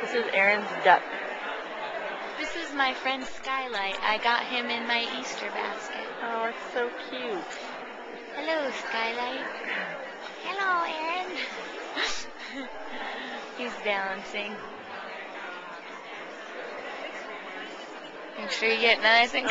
This is Erin's duck. This is my friend Skylight. I got him in my Easter basket. Oh, it's so cute. Hello, Skylight. Hello, Erin. He's balancing. Make sure you get nice and